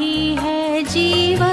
बांधी है जीवन।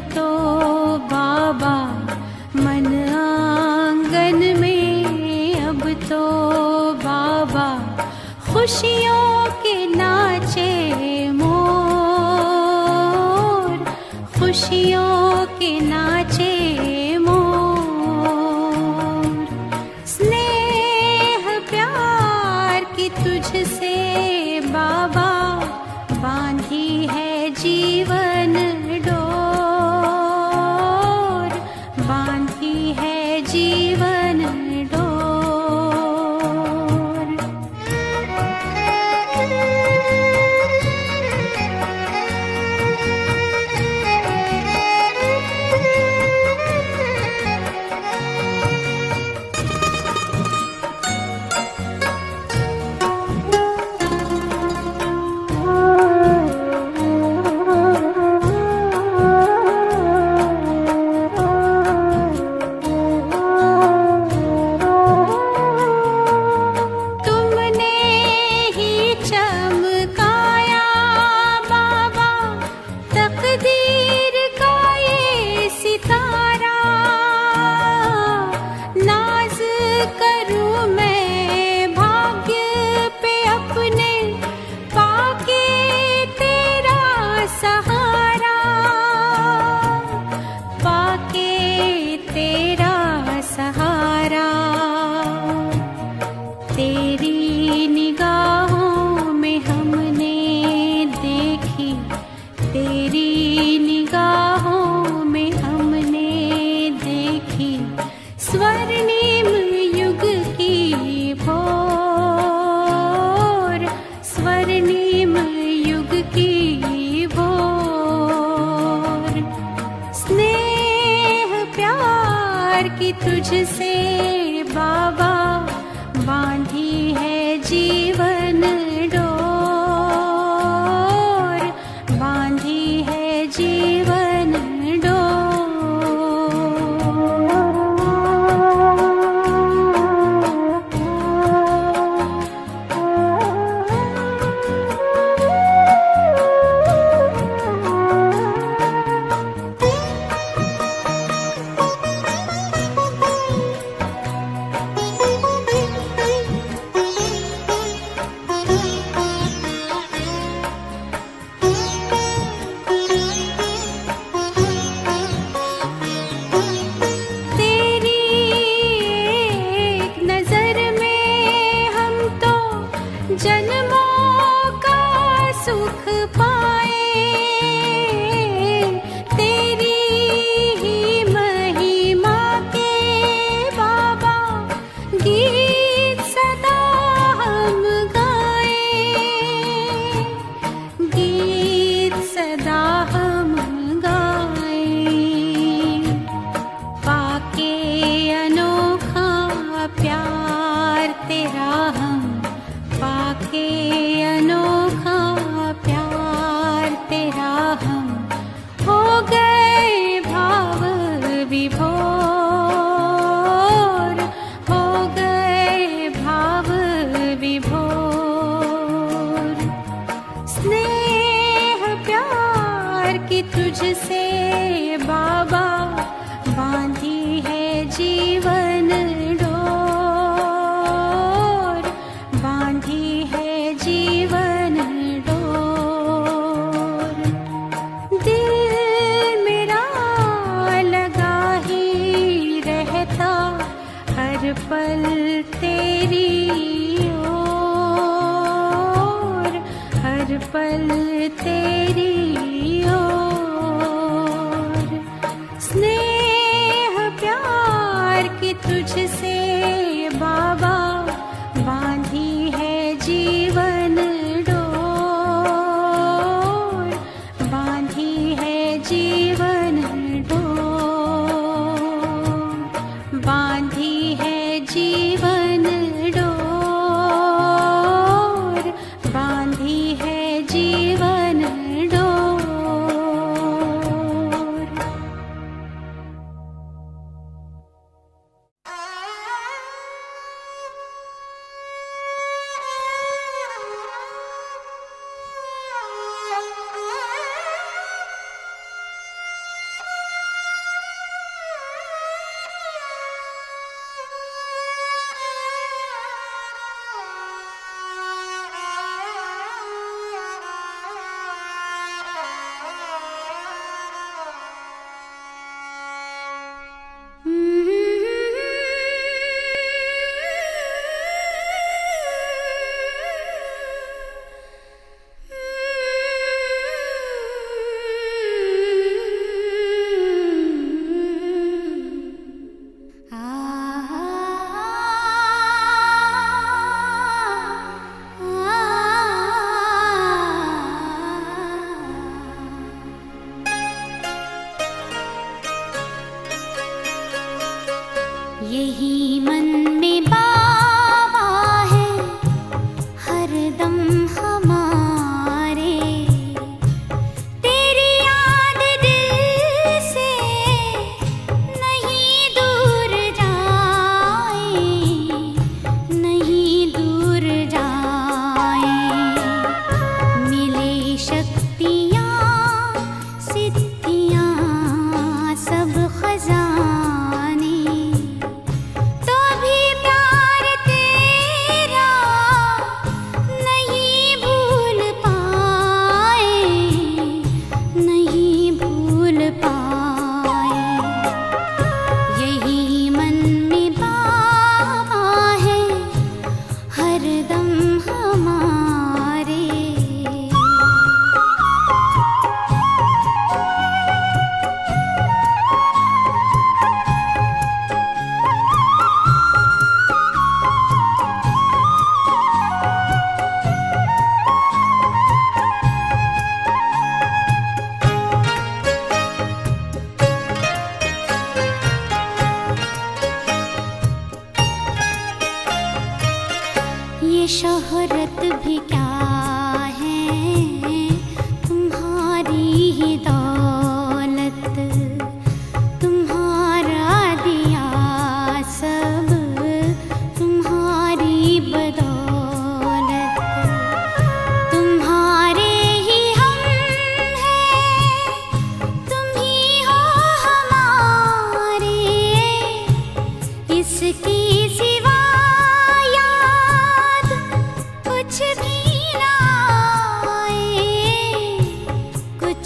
तो तुझसे।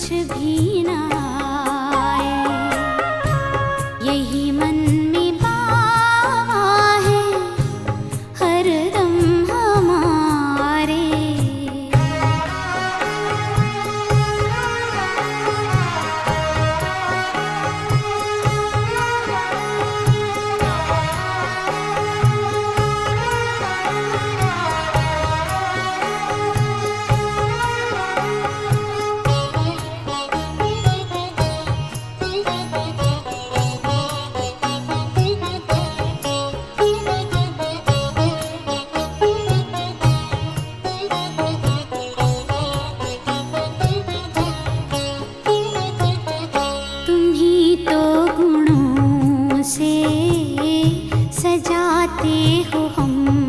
कुछ भी ना सजाते हो हम।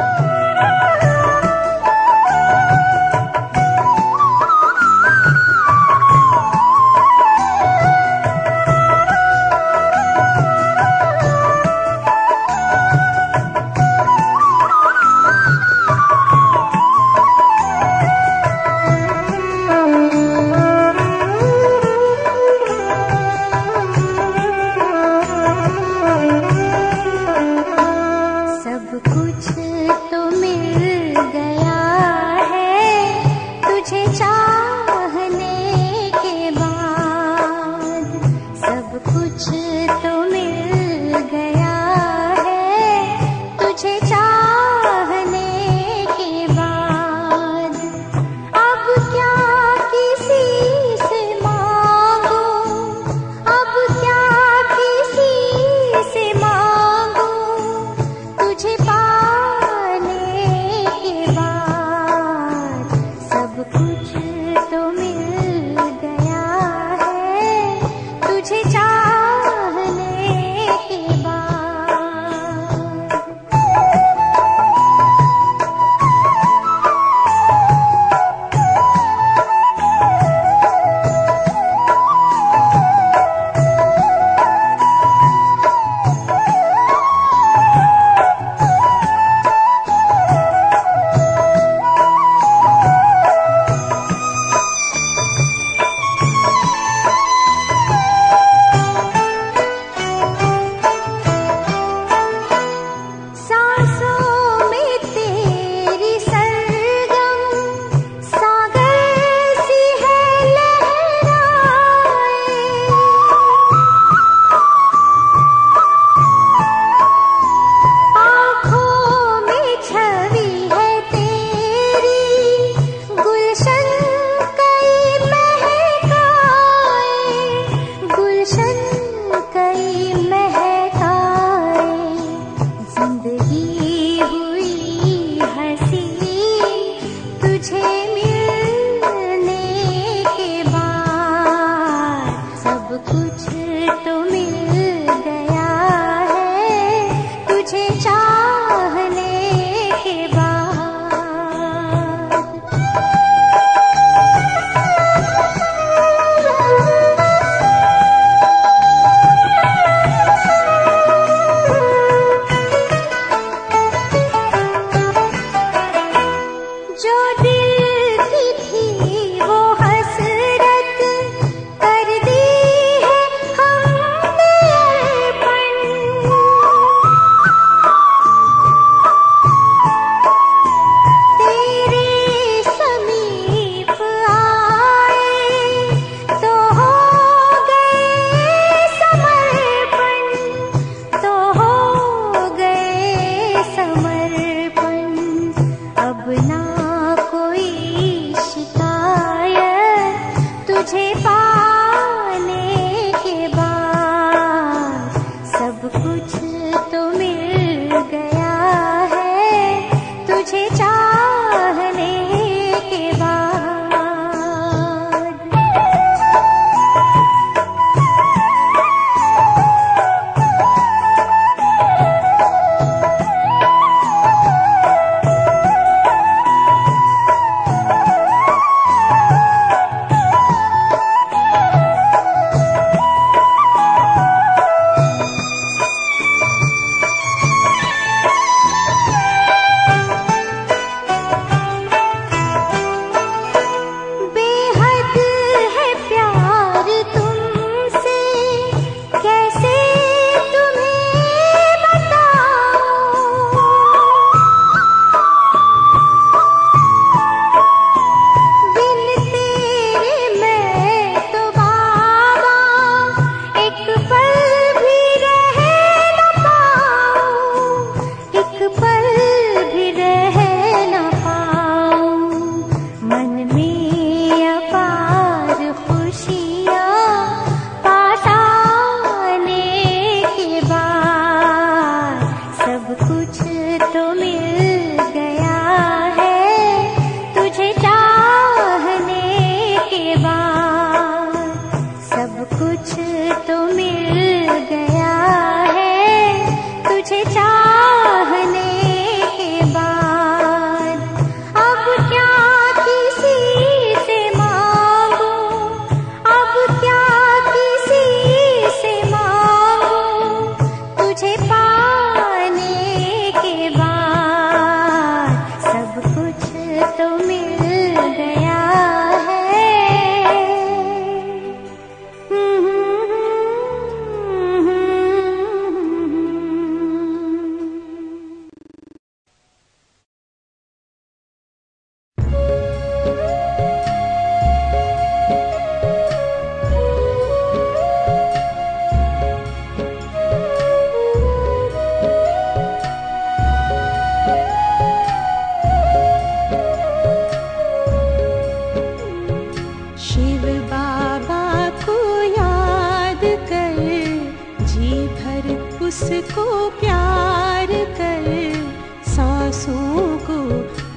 Woo!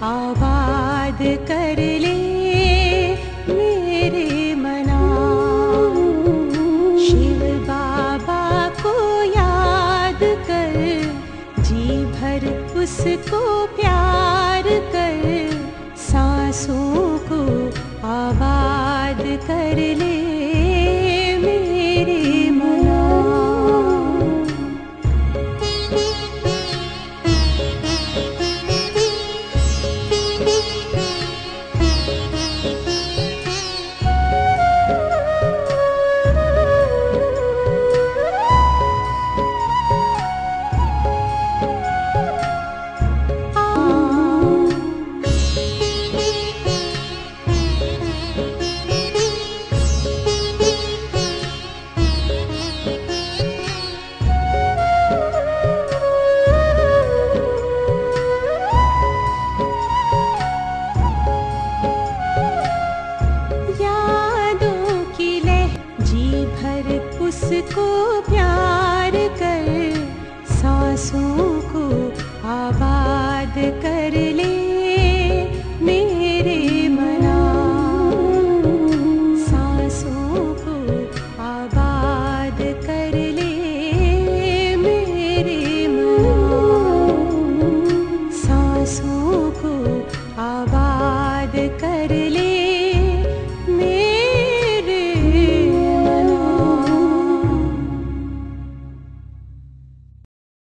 आबाद कर ले।